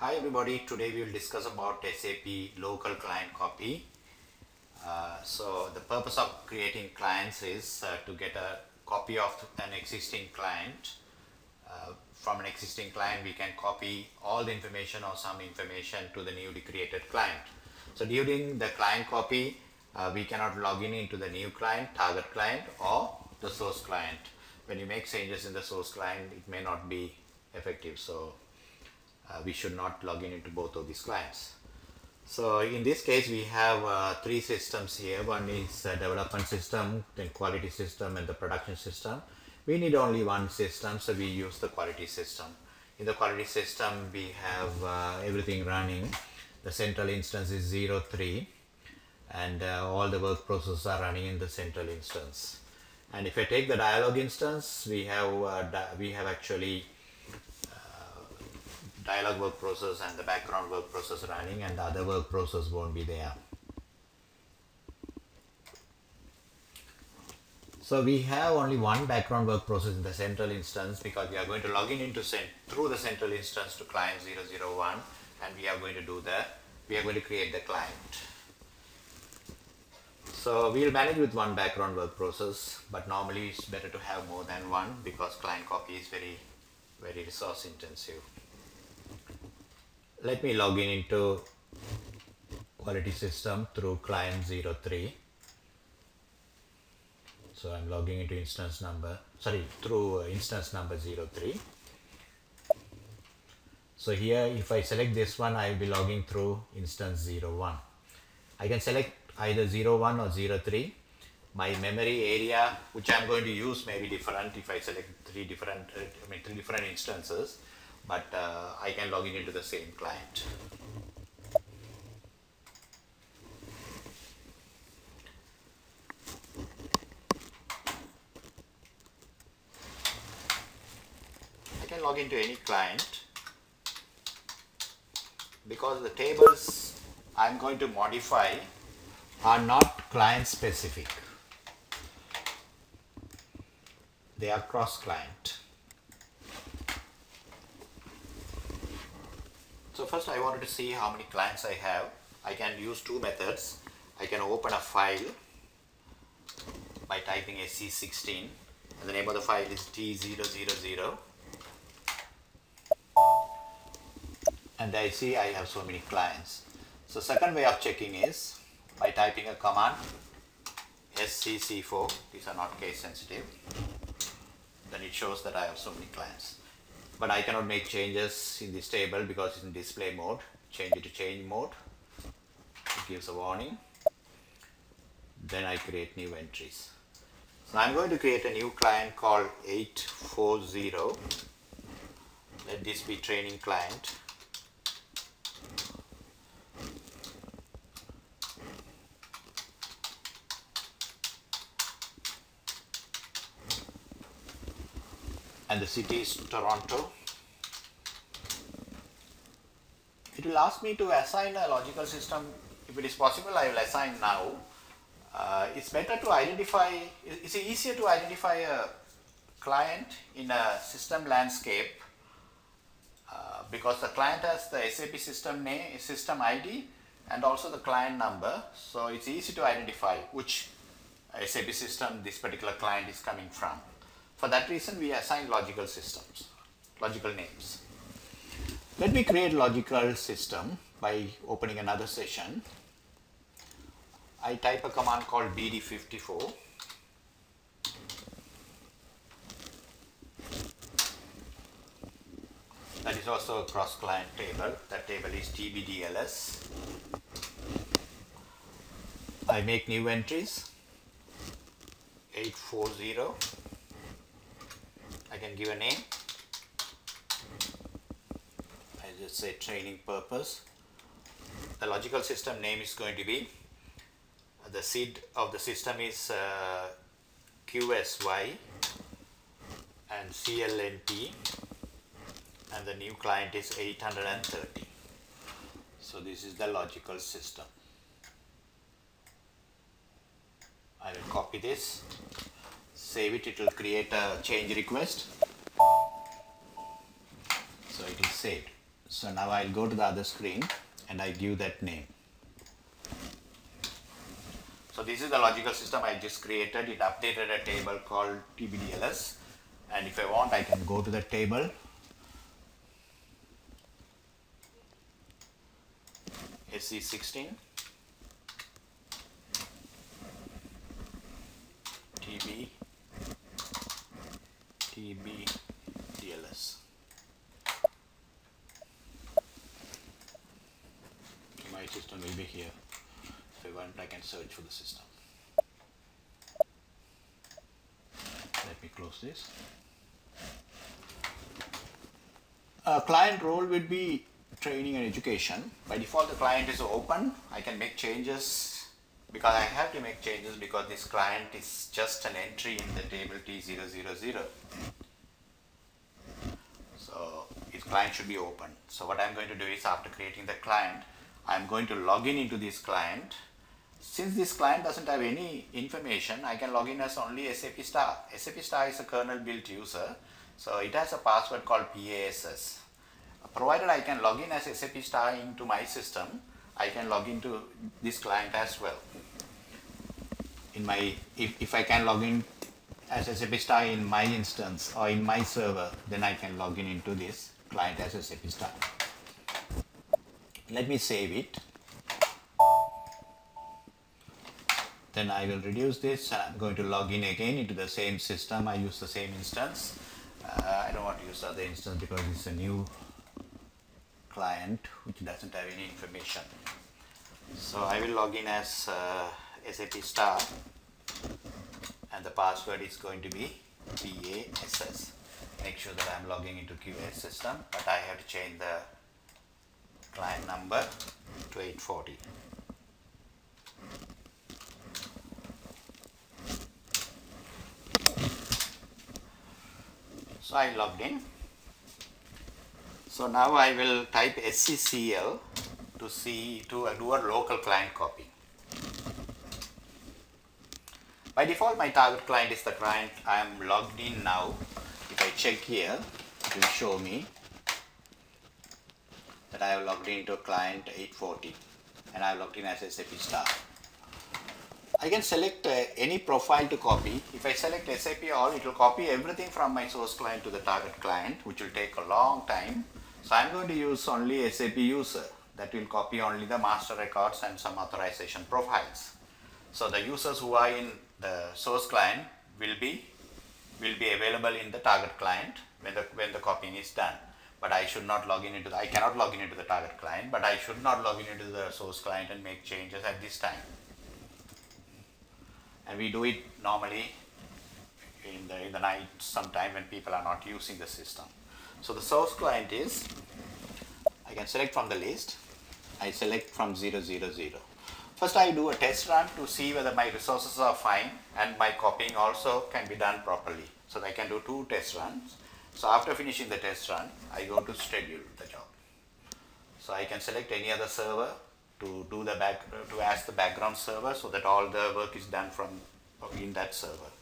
Hi everybody, today we will discuss about SAP local client copy. Uh, so the purpose of creating clients is uh, to get a copy of an existing client. Uh, from an existing client we can copy all the information or some information to the newly created client. So during the client copy uh, we cannot log in into the new client, target client or the source client. When you make changes in the source client it may not be effective. So uh, we should not log in into both of these clients. So in this case we have uh, three systems here. One is the development system, then quality system and the production system. We need only one system so we use the quality system. In the quality system we have uh, everything running. The central instance is 03 and uh, all the work processes are running in the central instance. And if I take the dialog instance we have uh, we have actually dialog work process and the background work process running and the other work process won't be there. So we have only one background work process in the central instance because we are going to log in into through the central instance to client 001 and we are going to do the we are going to create the client. So we will manage with one background work process but normally it's better to have more than one because client copy is very very resource intensive let me log in into quality system through client 03 so I'm logging into instance number sorry through uh, instance number 03 so here if I select this one I will be logging through instance 01 I can select either 01 or 03 my memory area which I'm going to use may be different if I select three different uh, I mean three different instances but uh, I can log in into the same client. I can log into any client because the tables I'm going to modify are not client specific. They are cross client. So first I wanted to see how many clients I have. I can use two methods. I can open a file by typing SE16 and the name of the file is T000 and I see I have so many clients. So second way of checking is by typing a command SCC4, these are not case sensitive, then it shows that I have so many clients but I cannot make changes in this table because it's in display mode. Change it to change mode. It gives a warning. Then I create new entries. So I'm going to create a new client called 840. Let this be training client. And the city is Toronto. It will ask me to assign a logical system. If it is possible, I will assign now. Uh, it's better to identify, it's easier to identify a client in a system landscape uh, because the client has the SAP system name, system ID and also the client number. So it's easy to identify which SAP system this particular client is coming from. For that reason, we assign logical systems, logical names. Let me create logical system by opening another session. I type a command called bd54. That is also a cross-client table. That table is tbdls. I make new entries 840 I can give a name. I just say training purpose. The logical system name is going to be the seed of the system is uh, QSY and CLNT and the new client is 830 so this is the logical system. I will copy this save it, it will create a change request. So it is saved. So now I'll go to the other screen and I give that name. So this is the logical system I just created. It updated a table called TBDLS and if I want I can go to the table SE16 TB TB DLS my system will be here if I want I can search for the system let me close this uh, client role would be training and education. By default the client is open. I can make changes because I have to make changes because this client is just an entry in the table T000. So its client should be open. So what I'm going to do is after creating the client, I'm going to log in into this client. Since this client doesn't have any information, I can log in as only SAP star. SAP star is a kernel built user. So it has a password called PASS provided I can log in as SAP star into my system, I can log into this client as well. In my, if, if I can log in as SAP star in my instance or in my server, then I can log in into this client as SAP star. Let me save it. Then I will reduce this and I'm going to log in again into the same system. I use the same instance. Uh, I don't want to use the other instance because it's a new client which doesn't have any information. So I will log in as uh, SAP star and the password is going to be PASS. Make sure that I'm logging into QS system but I have to change the client number to 840. So I logged in so now I will type SCCL to see to do a local client copy. By default my target client is the client I am logged in now. If I check here it will show me that I have logged into client 840 and I have logged in as SAP star. I can select uh, any profile to copy. If I select SAP all, it will copy everything from my source client to the target client, which will take a long time. So I'm going to use only SAP user that will copy only the master records and some authorization profiles. So the users who are in the source client will be will be available in the target client when the when the copying is done. But I should not log in into the I cannot log in into the target client, but I should not log in into the source client and make changes at this time. And we do it normally in the in the night sometime when people are not using the system. So the source client is, I can select from the list, I select from 000. First I do a test run to see whether my resources are fine and my copying also can be done properly. So I can do two test runs. So after finishing the test run, I go to schedule the job. So I can select any other server to do the back, to ask the background server so that all the work is done from in that server.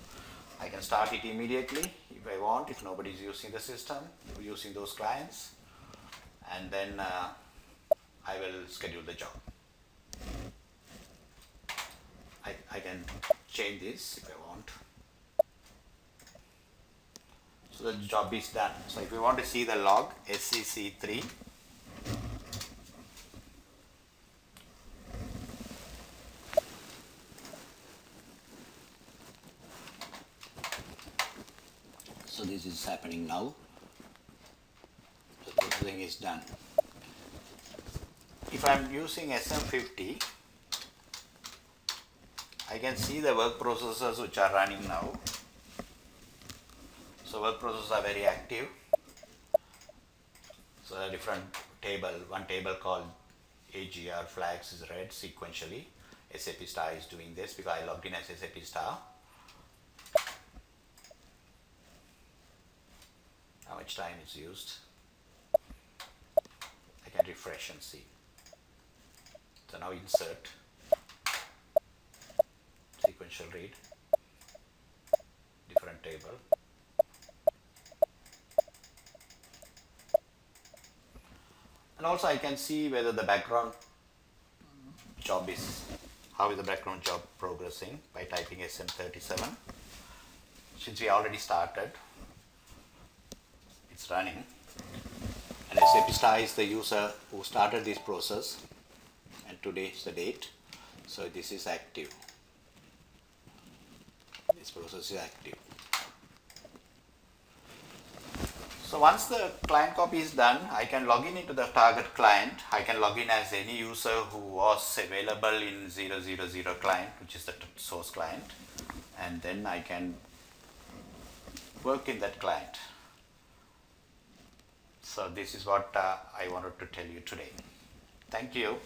I can start it immediately if I want, if nobody is using the system, using those clients, and then uh, I will schedule the job. I, I can change this if I want. So the job is done. So if you want to see the log SCC3, this is happening now. So the thing is done. If I am using SM50, I can see the work processes which are running now. So work processes are very active. So a different table, one table called AGR flags is read sequentially. SAP star is doing this because I logged in as SAP star. Much time is used. I can refresh and see. So now insert sequential read, different table. and also I can see whether the background job is how is the background job progressing by typing SM37 since we already started running. And SAP star is the user who started this process. And today is the date. So this is active. This process is active. So once the client copy is done I can log in into the target client. I can log in as any user who was available in 000 client which is the source client. And then I can work in that client so this is what uh, I wanted to tell you today. Thank you